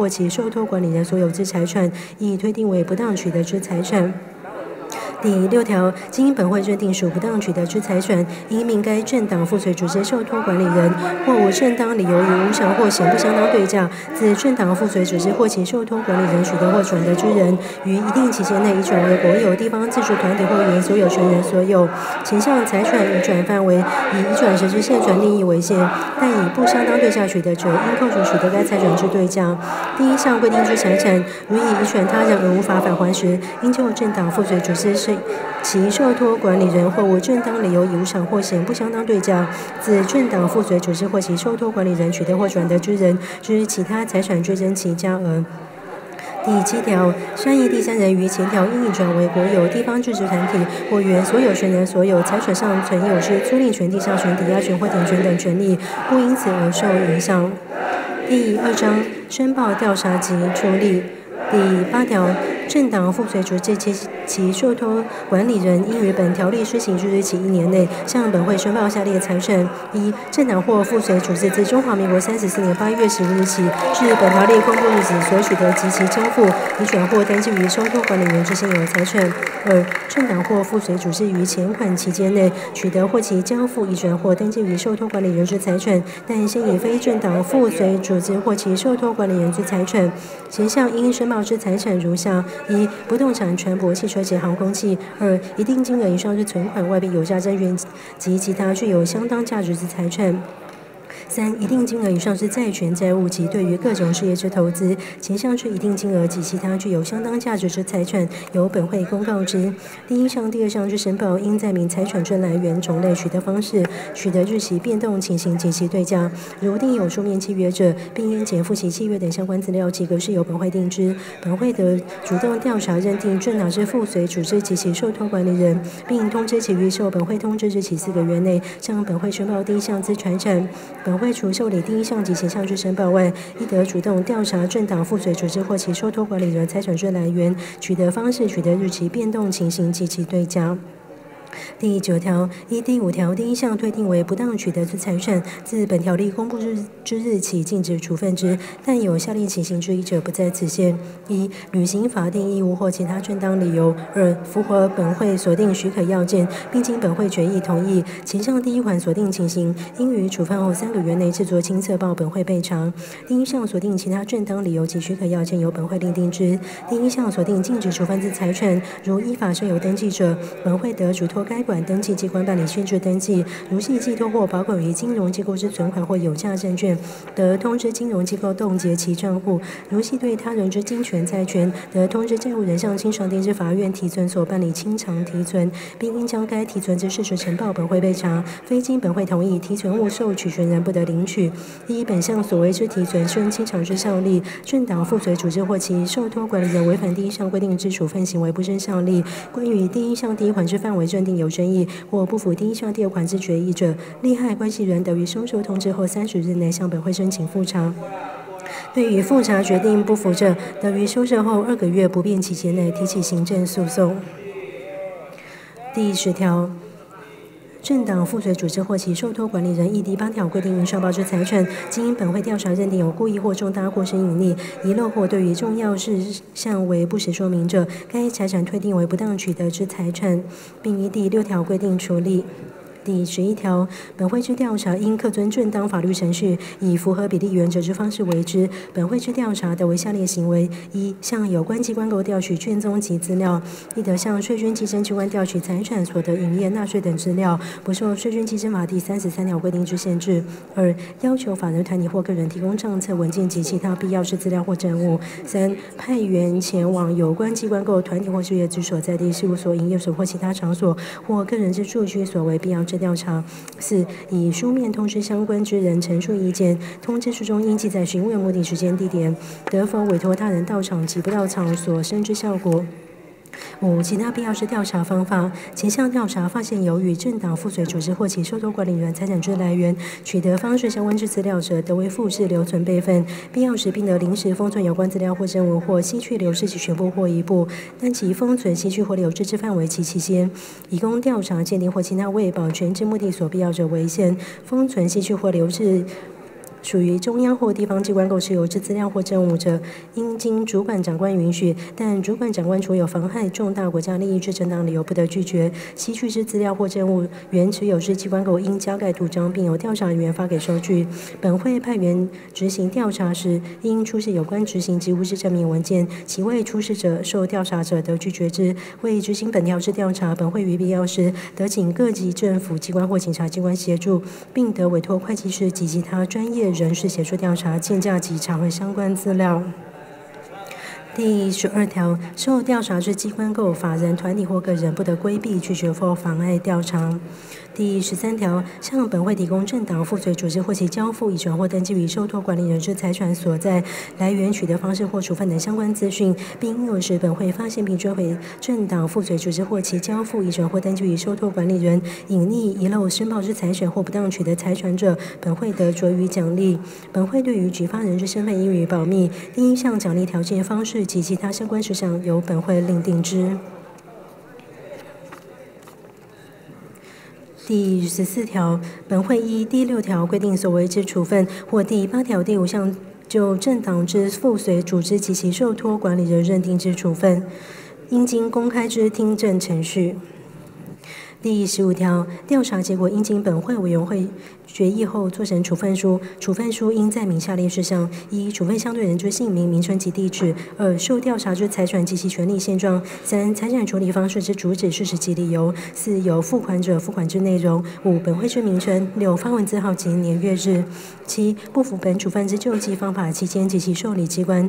或其受托管理人所有之财产，已推定为不当取得之财产。第六条，经本会认定属不当取得之财产，应命该政党附随组织受托管理人，或无正当理由以无偿或显不相当对价，自政党附随组织或其受托管理人取得或转得之人，于一定期间内移转为国有、地方自治团体或原所有权人所有。前项财产移转范围以移转时之现转利益为限，但以不相当对价取得者，应扣除取得该财产之对价。第一项规定之财产，如以移转他人而无法返还时，应就政党附随组织其受托管理人或无正当理由以无偿或显不相当对价，自政党附随组织或其受托管理人取得或转得之人之其他财产追征其价额。第七条，善意第三人于前条应转为国有、地方自治团体或原所有权人所有财产上存有之租赁权、地上权、抵押权或等权等权利，不因此而受影响。第二章申报、调查及处理。第八条。政党附随组织及其受托管理人，应于本条例施行之日起一年内，向本会申报下列财产：一、政党或附随组织自中华民国三十四年八月十五日起至本条例公布日止所取得及其交付、已转或登记于受托管理人之现有财产；二、政党或附随组织于前款期间内取得或其交付、已转或登记于受托管理人之财产，但现已非政党附随组织或其受托管理人之财产，前项应申报之财产如下。一、不动产、船舶、汽车及航空器；二、一定金额以上之存款、外币、有价证券及其他具有相当价值之财产。三、一定金额以上之债权、债务及对于各种事业之投资，前项之一定金额及其他具有相当价值之财产，由本会公告之。第一项、第二项之申报，应载明财产之来源、种类、取得方式、取得日期、变动情形及其对价。如定有书面契约者，并应减负其契约等相关资料，即格式由本会定之。本会得主动调查认定政党之附随组织及其受托管理人，并通知其于受本会通知日起四个月内向本会申报第一项之财产。本会除受理第一项及前项之申报外，亦得主动调查政党附随组织或其受托管理人财产税来源、取得方式、取得日期、变动情形及其对价。第九条依第五条第一项推定为不当取得之财产，自本条例公布日之日起禁止处分之，但有下列情形之一者，不在此限：一、履行法定义务或其他正当理由；二、符合本会锁定许可要件，并经本会决议同意。前项第一款锁定情形，应于处分后三个月内制作清册报本会备查。第一项锁定其他正当理由及许可要件，由本会另定之。第一项锁定禁止处分之财产，如依法设有登记者，本会得嘱托。该管登记机关办理限制登记，如系寄托或保管于金融机构之存款或有价证券，得通知金融机构冻结其账户；如系对他人之金权债权，得通知债务人向清偿定之法院提存所办理清偿提存，并应将该提存之事实呈报本会备查。非经本会同意，提存物受取权人不得领取。第一本项所为之提存顺清偿之效力，政党附随组织或其受托管理人违反第一项规定之处分行为不生效力。关于第一项第一款之范围认定。有争议或不服第一项第二款之决议者，利害关系人得于收受通知后三十日内向本会申请复查。对于复查决定不服者，得于收受后二个月不变期间内提起行政诉讼。第十条。政党附随组织或其受托管理人依第八条规定应受报之财产，经本会调查认定有故意或重大过失隐匿、遗漏或对于重要事项为不实说明者，该财产推定为不当取得之财产，并依第六条规定处理。第十一条，本会之调查应恪遵正当法律程序，以符合比例原则之方式为之。本会之调查得为下列行为：一、向有关机关购调取卷宗及资料；一得向税捐稽征机关调取财产、所得、营业、纳税等资料，不受税捐稽征法第三十三条规定之限制；二、要求法人团体或个人提供账册、文件及其他必要之资料或证物；三、派员前往有关机关购团体或事业之所在地、事务所、营业所或其他场所，或个人之住居所为必要。之调查四，以书面通知相关之人陈述意见，通知书中应记载询问目的、时间、地点，得否委托他人到场及不到场所甚至效果。五、其他必要之调查方法，前项调查发现有与政党附随组织或其受托管理人财产之来源、取得方式相关之资料者，得为复制、留存备份，必要时并得临时封存有关资料或证物，或吸去、留置其全部或一部，但其封存、吸去或留置之范围及期间，以供调查、鉴定或其他为保全之目的所必要者为限。封存、吸去或留置。属于中央或地方机关购持有之资料或证物者，应经主管长官允许，但主管长官除有妨害重大国家利益之正当理由，不得拒绝。吸取之资料或证物，原持有之机关购应加盖图章，并由调查人员发给收据。本会派员执行调查时，应出示有关执行职务之证明文件，其未出示者，受调查者得拒绝之。为执行本条之调查，本会于必要时，得请各级政府机关或警察机关协助，并得委托会计师及其他专业人事协助调查、鉴价及查核相关资料。第十二条，受调查之机关构法人、团体或个人，不得规避、拒绝或妨碍调查。第十三条，向本会提供政党、附随组织或其交付、移转或登记于受托管理人之财产所在、来源、取得方式或处分等相关资讯，并应有时本会发现并追回政党、附随组织或其交付、移转或登记于受托管理人隐匿、遗漏申报之财产或不当取得财产者，本会得酌予奖励。本会对于举发人之身份应予保密，第一项奖励条件、方式及其他相关事项由本会另定之。第十四条，本会依第六条规定所为之处分，或第八条第五项就政党之附随组织及其受托管理人认定之处分，应经公开之听证程序。第十五条，调查结果应经本会委员会决议后，做成处分书。处分书应载明下列事项：一、处分相对人之姓名、名称及地址；二、受调查之财产及其权利现状；三、财产处理方式之主旨、事实及理由；四、有付款者付款之内容；五、本会之名称；六、发文字号及年月日；七、不符本处分之救济方法期间及其受理机关。